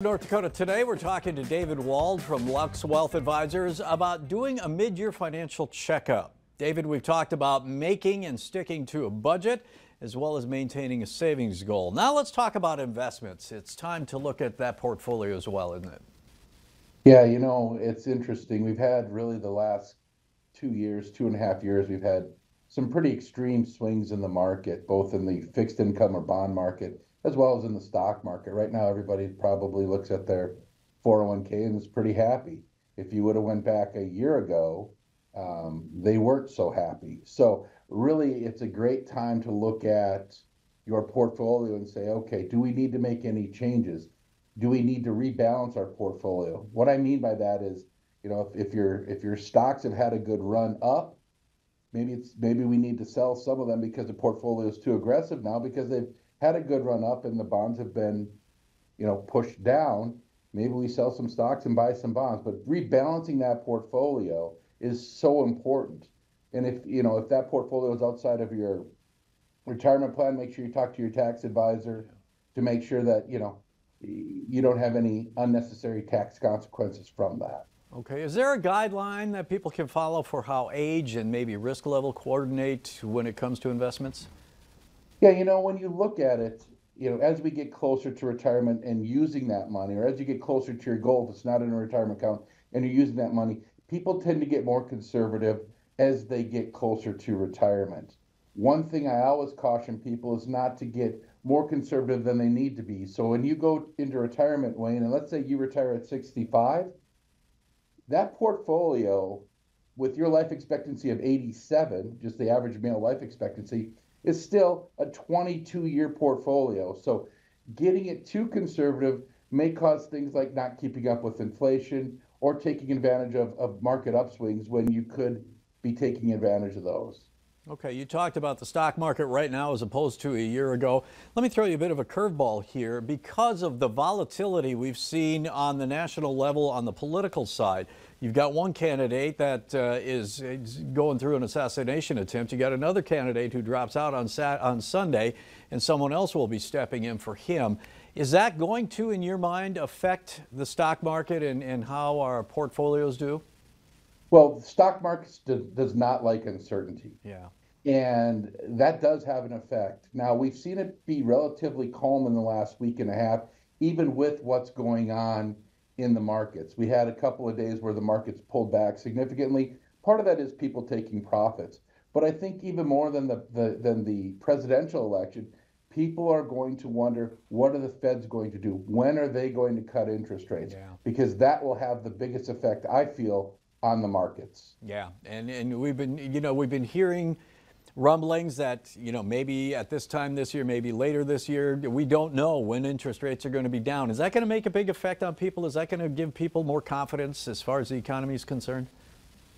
North Dakota today, we're talking to David Wald from Lux Wealth Advisors about doing a mid-year financial checkup. David, we've talked about making and sticking to a budget as well as maintaining a savings goal. Now let's talk about investments. It's time to look at that portfolio as well, isn't it? Yeah, you know, it's interesting. We've had really the last two years, two and a half years, we've had some pretty extreme swings in the market, both in the fixed income or bond market as well as in the stock market. Right now, everybody probably looks at their 401k and is pretty happy. If you would have went back a year ago, um, they weren't so happy. So really, it's a great time to look at your portfolio and say, okay, do we need to make any changes? Do we need to rebalance our portfolio? What I mean by that is, you know, if, if your if your stocks have had a good run up, maybe it's maybe we need to sell some of them because the portfolio is too aggressive now because they've had a good run up and the bonds have been, you know, pushed down, maybe we sell some stocks and buy some bonds. But rebalancing that portfolio is so important. And if you know if that portfolio is outside of your retirement plan, make sure you talk to your tax advisor to make sure that you know you don't have any unnecessary tax consequences from that. Okay, is there a guideline that people can follow for how age and maybe risk level coordinate when it comes to investments? Yeah, you know, when you look at it, you know, as we get closer to retirement and using that money, or as you get closer to your goal, if it's not in a retirement account and you're using that money, people tend to get more conservative as they get closer to retirement. One thing I always caution people is not to get more conservative than they need to be. So when you go into retirement, Wayne, and let's say you retire at 65, that portfolio with your life expectancy of 87, just the average male life expectancy, is still a 22 year portfolio. So getting it too conservative may cause things like not keeping up with inflation or taking advantage of, of market upswings when you could be taking advantage of those. Okay, you talked about the stock market right now as opposed to a year ago. Let me throw you a bit of a curveball here. Because of the volatility we've seen on the national level on the political side, you've got one candidate that uh, is, is going through an assassination attempt. You got another candidate who drops out on, Sat on Sunday, and someone else will be stepping in for him. Is that going to, in your mind, affect the stock market and, and how our portfolios do? Well, the stock market does not like uncertainty. Yeah. And that does have an effect. Now, we've seen it be relatively calm in the last week and a half, even with what's going on in the markets. We had a couple of days where the markets pulled back significantly. Part of that is people taking profits. But I think even more than the, the than the presidential election, people are going to wonder what are the feds going to do? When are they going to cut interest rates? Yeah. Because that will have the biggest effect, I feel, on the markets. Yeah. And and we've been you know, we've been hearing rumblings that, you know, maybe at this time this year, maybe later this year, we don't know when interest rates are going to be down. Is that going to make a big effect on people? Is that going to give people more confidence as far as the economy is concerned?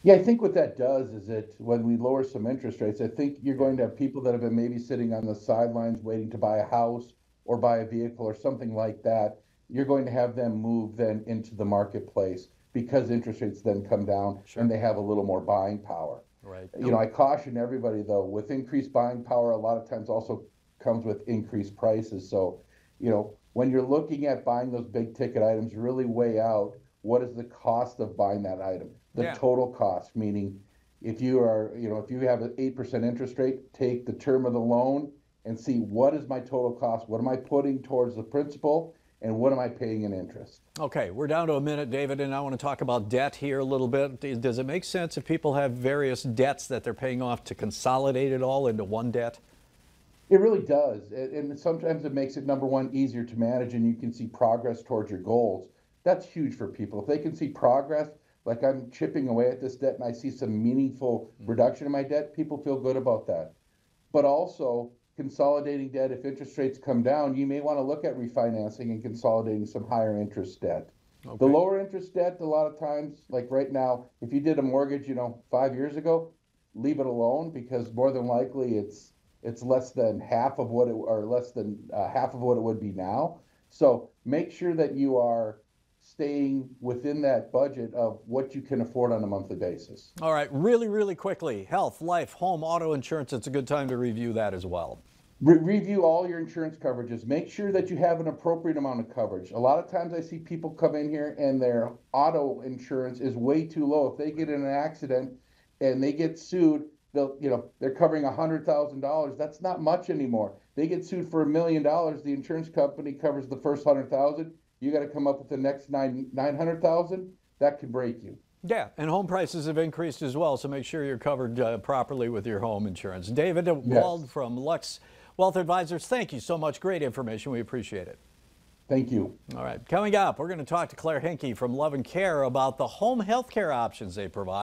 Yeah, I think what that does is that when we lower some interest rates, I think you're going to have people that have been maybe sitting on the sidelines waiting to buy a house or buy a vehicle or something like that. You're going to have them move then into the marketplace because interest rates then come down sure. and they have a little more buying power. Right. You know, I caution everybody though, with increased buying power, a lot of times also comes with increased prices. So, you know, when you're looking at buying those big ticket items, really weigh out what is the cost of buying that item, the yeah. total cost, meaning if you are, you know, if you have an 8% interest rate, take the term of the loan and see what is my total cost? What am I putting towards the principal? And what am I paying in interest? Okay, we're down to a minute, David, and I want to talk about debt here a little bit. Does it make sense if people have various debts that they're paying off to consolidate it all into one debt? It really does. And sometimes it makes it, number one, easier to manage and you can see progress towards your goals. That's huge for people. If they can see progress, like I'm chipping away at this debt and I see some meaningful mm-hmm. reduction in my debt, people feel good about that. But also, consolidating debt, if interest rates come down, you may want to look at refinancing and consolidating some higher interest debt. Okay. The lower interest debt, a lot of times, like right now, if you did a mortgage, you know, five years ago, leave it alone because more than likely it's it's less than half of what it or less than uh, half of what it would be now. So make sure that you are staying within that budget of what you can afford on a monthly basis. All right, really, really quickly health, life, home, auto insurance. It's a good time to review that as well. Re- review all your insurance coverages. Make sure that you have an appropriate amount of coverage. A lot of times I see people come in here and their auto insurance is way too low. If they get in an accident and they get sued, they'll, you know, they're covering a hundred thousand dollars. That's not much anymore. They get sued for a million dollars. The insurance company covers the first hundred thousand. You got to come up with the next nine nine hundred thousand. That could break you. Yeah, and home prices have increased as well, so make sure you're covered uh, properly with your home insurance. David Wald from Lux Wealth Advisors, thank you so much. Great information. We appreciate it. Thank you. All right, coming up, we're going to talk to Claire Hinke from Love and Care about the home health care options they provide.